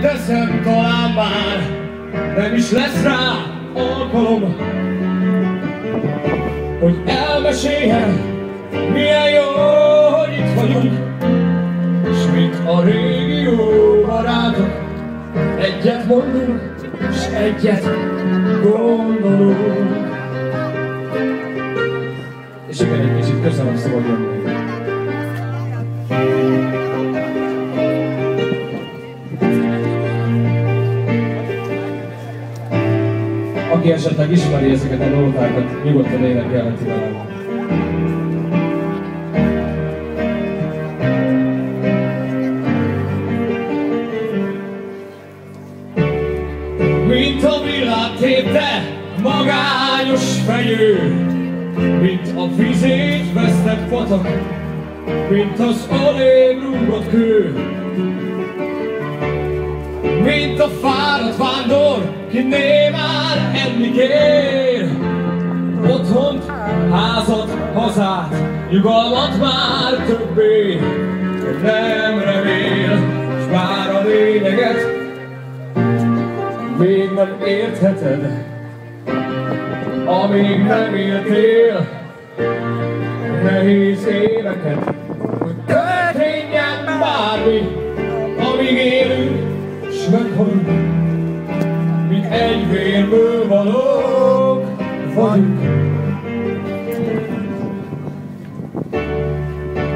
megteszem talán már, nem is lesz rá alkalom, hogy elmeséljem, milyen jó, hogy itt vagyunk, és mint a régi jó barátok, egyet mondunk, és egyet gondolunk. És igen, egy kicsit köszönöm szabad jönni. Aki esetleg ismeri ezeket a nótákat, nyugodtan énekelheti velem. Mint a világ tépte magányos fenyő, mint a vizét vesztett patak, mint az alébb rúgott kő. Mint a fáradt vándor, ki már enni kér. Otthont, házat, hazát, nyugalmat már többé. Nem remél, s bár a lényeget. Még nem értheted, amíg nem éltél. Nehéz éveket, meghalunk, mint egy vérből valók vagyunk.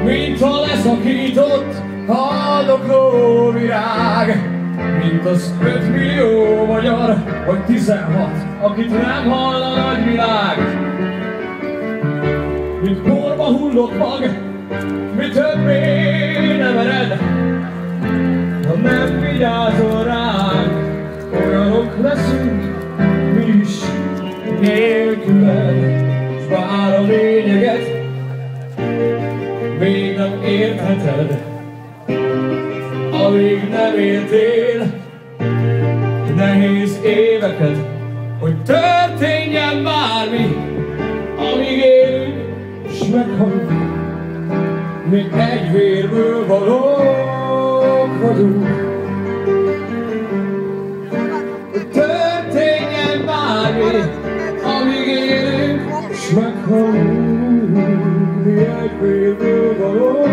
Mint a leszakított haldokló virág, mint az ötmillió magyar, vagy tizenhat, akit nem hall a nagyvilág. Mint porba hullott mag, mi többé nem leszünk mi is nélküled, s bár a lényeget még nem értheted, amíg nem éltél nehéz éveket, hogy történjen bármi, amíg élünk, s meghalunk. Mi egy vérből valók vagyunk. S meghalunk. Mi egy vérből valók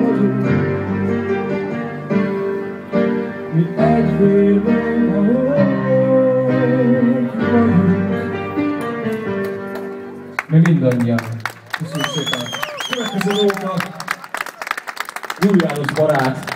vagyunk. Mi egy vérből valók vagyunk. Mi mindannyian. Köszönjük szépen. Következő óta Gyuri János barát